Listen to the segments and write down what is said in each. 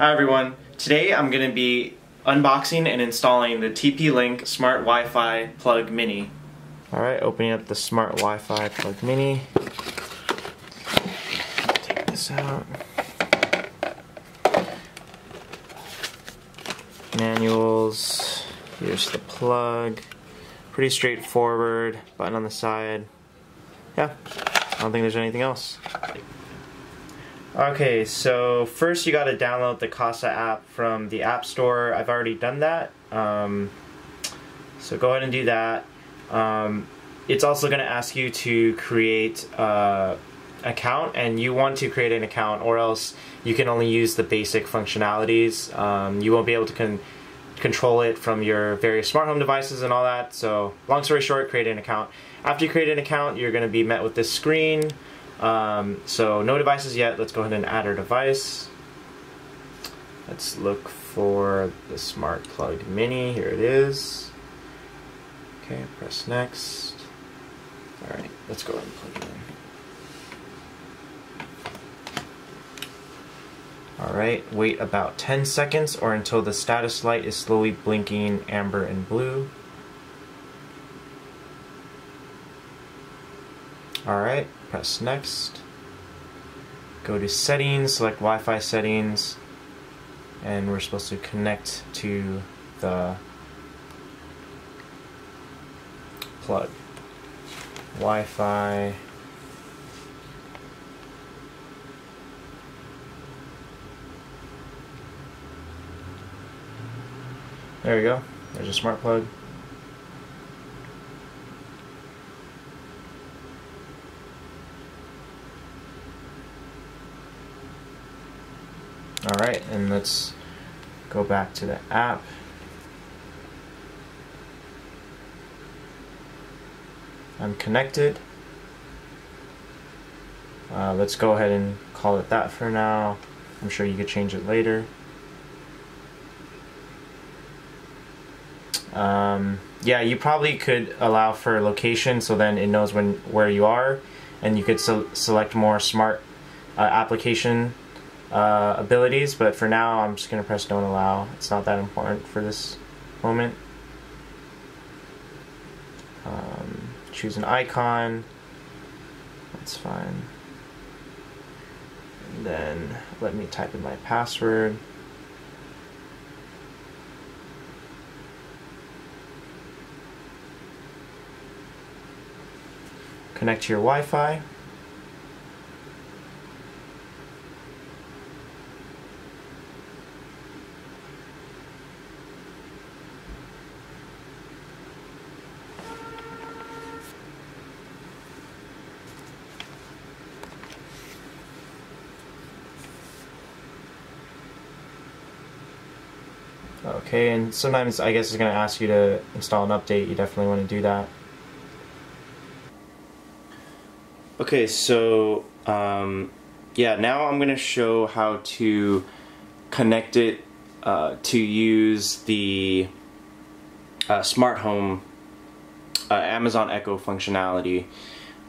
Hi everyone. Today I'm going to be unboxing and installing the TP-Link Smart Wi-Fi Plug Mini. Alright, opening up the Smart Wi-Fi Plug Mini. Take this out. Manuals. Here's the plug. Pretty straightforward. Button on the side. Yeah, I don't think there's anything else. Okay, so first you got to download the Kasa app from the App Store. I've already done that. Um, so go ahead and do that. Um, it's also going to ask you to create an uh, account, and you want to create an account, or else you can only use the basic functionalities. Um, you won't be able to con control it from your various smart home devices and all that. So, long story short, create an account. After you create an account, you're going to be met with this screen. Um, so no devices yet. Let's go ahead and add our device. Let's look for the Smart Plug Mini. Here it is. Okay, press next. Alright, let's go ahead and plug it in. Alright, wait about 10 seconds or until the status light is slowly blinking amber and blue. Alright, press next. Go to settings, select Wi-Fi settings, and we're supposed to connect to the plug. Wi-Fi There you go. There's a smart plug. Alright, and let's go back to the app. I'm connected. Uh, let's go ahead and call it that for now. I'm sure you could change it later. Um, yeah, you probably could allow for location so then it knows when where you are and you could se select more smart uh, application uh, abilities, but for now I'm just going to press don't allow. It's not that important for this moment. Um, choose an icon. That's fine. And then let me type in my password. Connect to your Wi-Fi. Okay, and sometimes I guess it's going to ask you to install an update. You definitely want to do that. Okay, so um, yeah, now I'm going to show how to connect it uh, to use the uh, smart home uh, Amazon Echo functionality.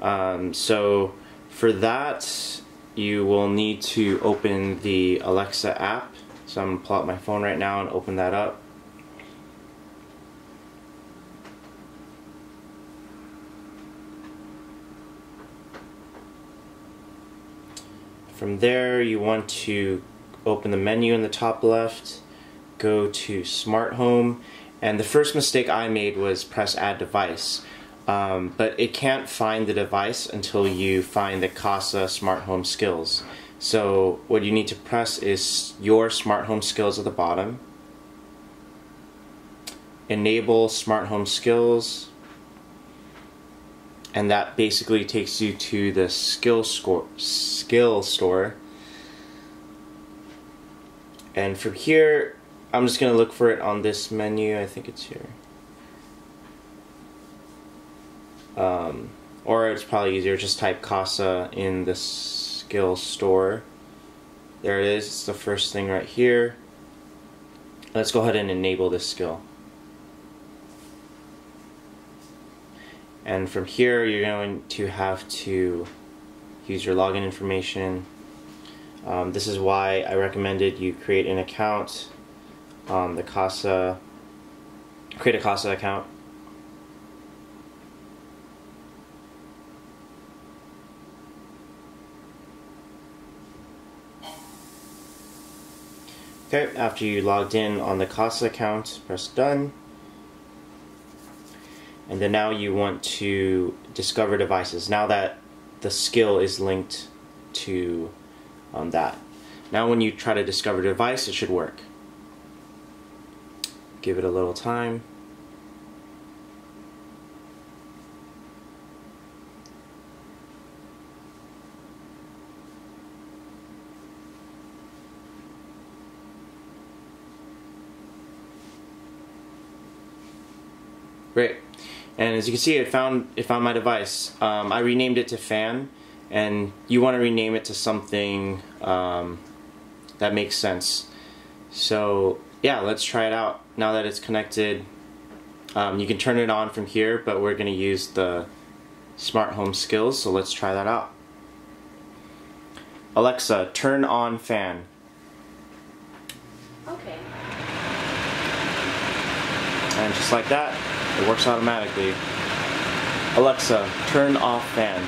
Um, so for that, you will need to open the Alexa app so I'm going to pull out my phone right now and open that up. From there you want to open the menu in the top left, go to smart home, and the first mistake I made was press add device. Um, but it can't find the device until you find the Kasa smart home skills. So what you need to press is your smart home skills at the bottom. Enable smart home skills. And that basically takes you to the skill score skill store. And from here, I'm just gonna look for it on this menu. I think it's here. Um, or it's probably easier just type Kasa in this skill store. There it is, it's the first thing right here. Let's go ahead and enable this skill. And from here you're going to have to use your login information. Um, this is why I recommended you create an account on the Kasa, create a Kasa account. Okay, after you logged in on the Kasa account, press done. And then now you want to discover devices. Now that the skill is linked to um, that. Now when you try to discover a device, it should work. Give it a little time. Great. And as you can see, it found it found my device. Um, I renamed it to fan, and you want to rename it to something um, that makes sense. So yeah, let's try it out. Now that it's connected, um, you can turn it on from here, but we're going to use the smart home skills, so let's try that out. Alexa, turn on fan. Okay. And just like that, it works automatically. Alexa, turn off fan.